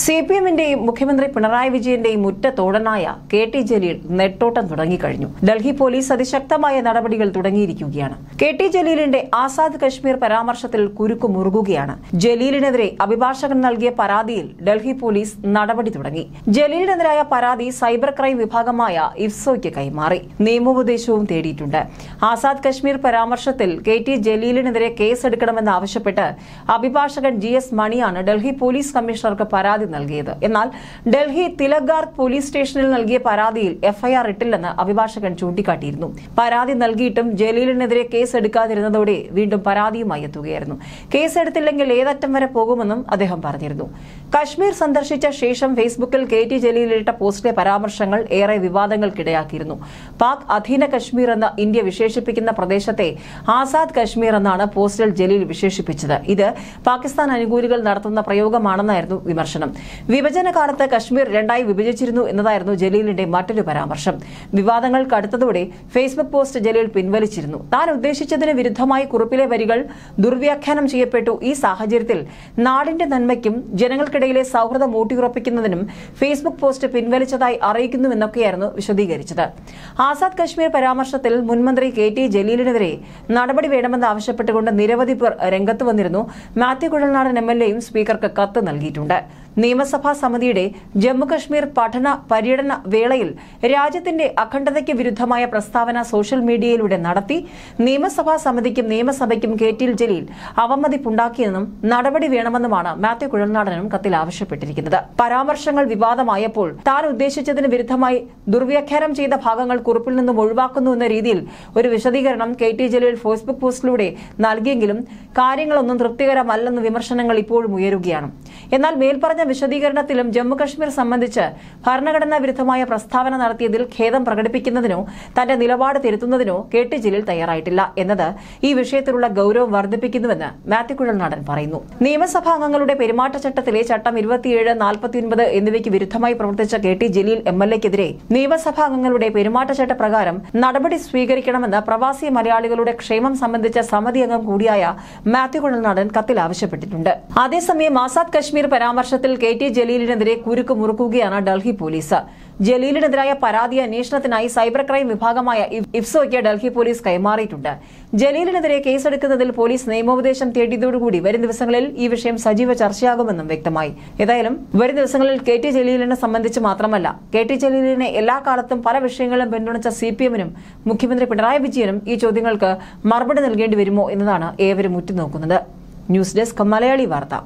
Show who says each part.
Speaker 1: C P എമ്മിന്റെയും മുഖ്യമന്ത്രി പിണറായി വിജയന്റെയും മുറ്റത്തോടനായ കെ ടി ജലീൽ നെട്ടോട്ടം തുടങ്ങിക്കഴിഞ്ഞു. ഡൽഹി പോലീസ് അതിശക്തമായ നടപടികൾ തുടങ്ങിയിരിക്കുകയാണ്. കെ ടി ജലീലിന്റെ ആസാദ് കശ്മീർ പരാമർശത്തിൽ കുരുക്കു മുറുകുകയാണ്. ജലീലിനെതിരെ അഭിഭാഷകൻ നൽകിയ പരാതിയിൽ ഡൽഹി പോലീസ് നടപടി തുടങ്ങി. ജലീലിനെതിരായ പരാതി സൈബർ ക്രൈം വിഭാഗമായ ഇഫ്സോയ്ക്ക് കൈമാറി. നിയമോപദേശവും തേടിയിട്ടുണ്ട്. ആസാദ് കശ്മീർ പരാമർശത്തിൽ കെ ടി ജലീലിനെതിരെ കേസെടുക്കണമെന്നാവശ്യപ്പെട്ട് അഭിഭാഷകൻ ജി എസ് മണിയാണ് ഡൽഹി പോലീസ് കമ്മീഷണർക്ക് പരാതി നൽകിയത്. എന്നാൽ ഡൽഹി തിലഗാർഗ് പോലീസ് സ്റ്റേഷനിൽ നൽകിയ പരാതിയിൽ എഫ്ഐആർ ഇട്ടില്ലെന്ന് അഭിഭാഷകൻ ചൂണ്ടിക്കാട്ടിയിരുന്നു. പരാതി നൽകിയിട്ടും ജലീലിനെതിരെ കേസ് എടുക്കാതിരുന്നതോടെ വീണ്ടും പരാതിയുമായി എത്തുകയായിരുന്നു. കേസ് കേസെടുത്തില്ലെങ്കിൽ ഏതറ്റം വരെ പോകുമെന്നും അദ്ദേഹം പറഞ്ഞിരുന്നു. കശ്മീർ സന്ദർശിച്ച ശേഷം ഫേസ്ബുക്കിൽ കെ ടി ജലീലിട്ട പോസ്റ്റിലെ പരാമർശങ്ങൾ ഏറെ വിവാദങ്ങൾക്കിടയാക്കിയിരുന്നു. പാക് അധീന കശ്മീർ എന്ന് ഇന്ത്യ വിശേഷിപ്പിക്കുന്ന പ്രദേശത്തെ ആസാദ് കശ്മീർ എന്നാണ് പോസ്റ്റിൽ ജലീൽ വിശേഷിപ്പിച്ചത്. ഇത് പാകിസ്ഥാൻ അനുകൂലികൾ നടത്തുന്ന പ്രയോഗമാണെന്നായിരുന്നു വിമർശനം. വിഭജന കാലത്ത് കശ്മീർ രണ്ടായി വിഭജിച്ചിരുന്നു എന്നതായിരുന്നു ജലീലിന്റെ മറ്റൊരു പരാമർശം. വിവാദങ്ങൾ കടുത്തതോടെ ഫേസ്ബുക്ക് പോസ്റ്റ് ജലീൽ പിൻവലിച്ചിരുന്നു. താൻ ഉദ്ദേശിച്ചതിന് വിരുദ്ധമായി കുറിപ്പിലെ വരികൾ ദുർവ്യാഖ്യാനം ചെയ്യപ്പെട്ടു. ഈ സാഹചര്യത്തിൽ നാടിന്റെ നന്മയ്ക്കും ജനങ്ങൾക്കിടയിലെ സൌഹൃദം ഊട്ടിയുറപ്പിക്കുന്നതിനും ഫേസ്ബുക്ക് പോസ്റ്റ് പിൻവലിച്ചതായി അറിയിക്കുന്നുവെന്നൊക്കെയായിരുന്നു വിശദീകരിച്ചത്. ആസാദ് കശ്മീർ പരാമർശത്തിൽ മുൻമന്ത്രി കെ ടി ജലീലിനെതിരെ നടപടി വേണമെന്ന് ആവശ്യപ്പെട്ടുകൊണ്ട് നിരവധി പേർ രംഗത്ത് വന്നിരുന്നു. മാത്യു കുഴൽനാടൻ എം എൽ എയും സ്പീക്കർക്ക് കത്ത് നൽകിയിട്ടുണ്ട്. നിയമസഭാ സമിതിയുടെ ജമ്മുകശ്മീർ പഠന പര്യടന വേളയിൽ രാജ്യത്തിന്റെ അഖണ്ഡതയ്ക്ക് വിരുദ്ധമായ പ്രസ്താവന സോഷ്യൽ മീഡിയയിലൂടെ നടത്തി നിയമസഭാ സമിതിക്കും നിയമസഭയ്ക്കും കെ ടി ജലീൽ അവമതിപ്പുണ്ടാക്കിയെന്നും നടപടി വേണമെന്നുമാണ് മാത്യു കുഴൽനാടനും കത്തിൽ ആവശ്യപ്പെട്ടിരിക്കുന്നത്. പരാമർശങ്ങൾ വിവാദമായപ്പോൾ താൻ ഉദ്ദേശിച്ചതിന് വിരുദ്ധമായി ദുർവ്യാഖ്യാനം ചെയ്ത ഭാഗങ്ങൾ കുറിപ്പിൽ നിന്നും ഒഴിവാക്കുന്നു എന്ന രീതിയിൽ ഒരു വിശദീകരണം കെ ടി ജലീൽ ഫേസ്ബുക്ക് പോസ്റ്റിലൂടെ നൽകിയെങ്കിലും കാര്യങ്ങളൊന്നും തൃപ്തികരമല്ലെന്ന് വിമർശനങ്ങൾ ഇപ്പോഴും ഉയരുകയാണ്. എന്നാൽ മേൽപ്പറഞ്ഞ വിശദീകരണത്തിലും ജമ്മുകശ്മീർ സംബന്ധിച്ച് ഭരണഘടനാ വിരുദ്ധമായ പ്രസ്താവന നടത്തിയതിൽ ഖേദം പ്രകടിപ്പിക്കുന്നതിനോ തന്റെ നിലപാട് തിരുത്തുന്നതിനോ കെ ടി ജലീൽ തയ്യാറായിട്ടില്ല എന്നത് ഈ വിഷയത്തിലുള്ള ഗൌരവം വർദ്ധിപ്പിക്കുന്നുവെന്ന് മാത്യു കുഴൽനാടൻ പറയുന്നു. നിയമസഭാ അംഗങ്ങളുടെ പെരുമാറ്റച്ചട്ടത്തിലെ ചട്ടം ഇരുപത്തിയേഴ് നാൽപ്പത്തിയൊൻപത് എന്നിവയ്ക്ക് വിരുദ്ധമായി പ്രവർത്തിച്ച K T Jaleel M L എക്കെതിരെ നിയമസഭാ അംഗങ്ങളുടെ പെരുമാറ്റച്ചട്ട പ്രകാരം നടപടി സ്വീകരിക്കണമെന്ന് പ്രവാസി മലയാളികളുടെ ക്ഷേമം സംബന്ധിച്ച സമിതി അംഗം കൂടിയായ മാത്യു കുഴൽനാടൻ കത്തിൽ ആവശ്യപ്പെട്ടിട്ടുണ്ട്. അതേസമയം ആസാദ് കശ്മീർ പരാമർശത്തിൽ കെ ടി ജലീലിനെതിരെ കുരുക്ക് മുറുക്കുകയാണ് ഡൽഹി പോലീസ്. ജലീലിനെതിരായ പരാതി അന്വേഷണത്തിനായി സൈബർ ക്രൈം വിഭാഗമായ ഇഫ്- ഇഫ്സോയ്ക്ക് ഡൽഹി പോലീസ് കൈമാറിയിട്ടുണ്ട്. ജലീലിനെതിരെ കേസെടുക്കുന്നതിൽ പോലീസ് നിയമോപദേശം തേടിയതോടുകൂടി വരും ദിവസങ്ങളിൽ ഈ വിഷയം സജീവ ചർച്ചയാകുമെന്നും വ്യക്തമായി. ഏതായാലും വരും ദിവസങ്ങളിൽ കെ ടി ജലീലിനെ സംബന്ധിച്ച് മാത്രമല്ല കെ ടി ജലീലിനെ എല്ലാ കാലത്തും പല വിഷയങ്ങളിലും പിന്തുണച്ച സി പി എമ്മിനും മുഖ്യമന്ത്രി പിണറായി വിജയനും ഈ ചോദ്യങ്ങൾക്ക് മറുപടി നൽകേണ്ടി വരുമോ എന്നതാണ് ഏവരും ഉറ്റുനോക്കുന്നത്. ന്യൂസ് ഡെസ്ക് മലയാളി വാർത്ത.